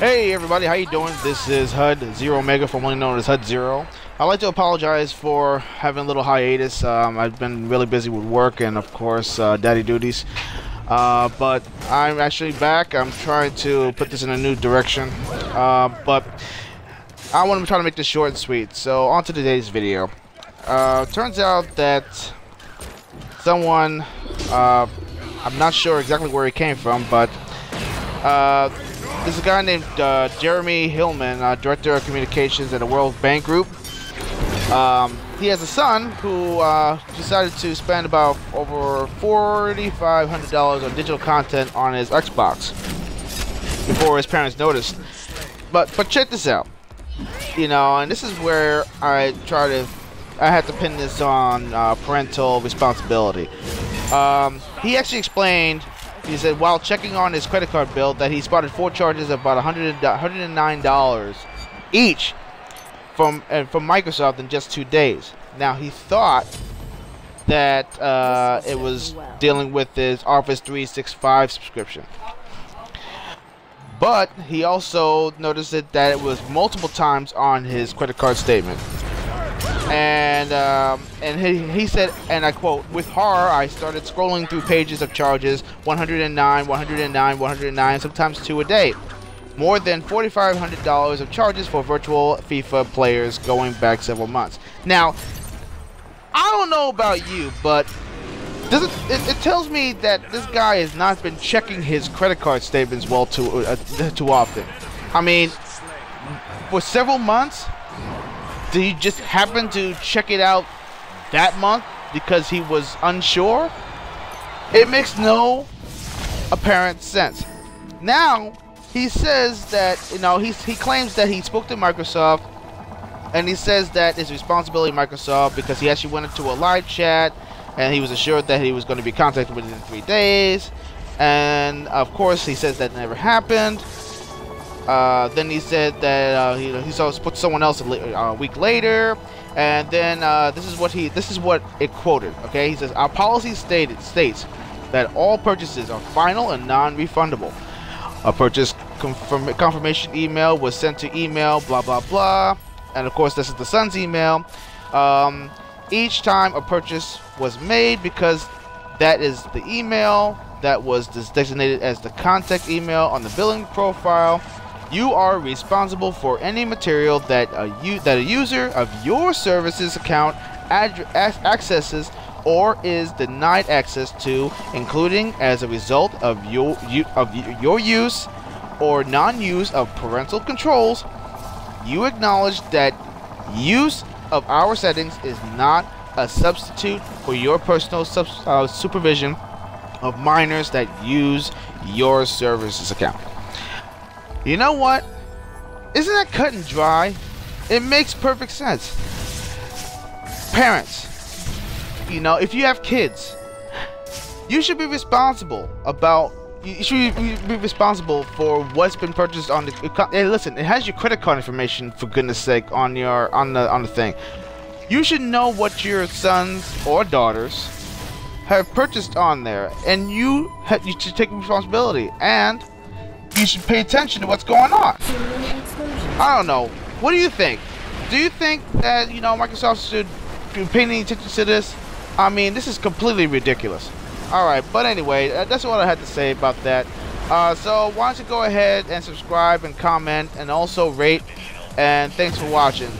Hey everybody, how you doing? This is HudXero Omega, formerly known as HudXero. I'd like to apologize for having a little hiatus. Um, I've been really busy with work and, of course, uh, daddy duties. Uh, but I'm actually back. I'm trying to put this in a new direction. Uh, but I want to try to make this short and sweet. So, on to today's video. Uh, turns out that someone, uh, I'm not sure exactly where he came from, but uh, there's a guy named uh, Jeremy Hillman, uh, Director of Communications at the World Bank Group. Um, he has a son who uh, decided to spend about over $4,500 on digital content on his Xbox before his parents noticed. But but check this out, you know, and this is where I try to, I had to pin this on uh, parental responsibility. Um, he actually explained he said while checking on his credit card bill that he spotted four charges of about $109 each from uh, from Microsoft in just two days. Now he thought that uh, it was dealing with his Office 365 subscription. But he also noticed that it was multiple times on his credit card statement and um, and he, he said, and I quote, with horror, I started scrolling through pages of charges, 109, 109, 109, sometimes two a day. More than $4,500 of charges for virtual FIFA players going back several months. Now, I don't know about you, but it, it, it, tells me that this guy has not been checking his credit card statements well too uh, too often. I mean, for several months, did he just happen to check it out that month because he was unsure? It makes no apparent sense. Now, he says that, you know, he, he claims that he spoke to Microsoft and he says that it's responsibility of Microsoft because he actually went into a live chat and he was assured that he was going to be contacted within three days. And of course, he says that never happened. Uh, then he said that uh, he, he saw put someone else a, a, week later, and then uh, this is what he this is what it quoted. Okay, he says our policy stated states that all purchases are final and non-refundable. A purchase confirm, confirmation email was sent to email blah blah blah, and of course this is the son's email. Um, each time a purchase was made, because that is the email that was designated as the contact email on the billing profile you are responsible for any material that a, that a user of your services account accesses or is denied access to, including as a result of your, of your use or non-use of parental controls. You acknowledge that use of our settings is not a substitute for your personal uh, supervision of minors that use your services account. You know what? Isn't that cut and dry? It makes perfect sense. Parents, you know, if you have kids, you should be responsible about you should be responsible for what's been purchased on the hey listen it has your credit card information for goodness sake on your on the on the thing you should know what your sons or daughters have purchased on there and you you should take responsibility and you should pay attention to what's going on. I don't know. What do you think? Do you think that, you know, Microsoft should pay any attention to this? I mean, this is completely ridiculous. Alright, but anyway, uh, that's what I had to say about that. Uh, so, why don't you go ahead and subscribe and comment and also rate. And thanks for watching.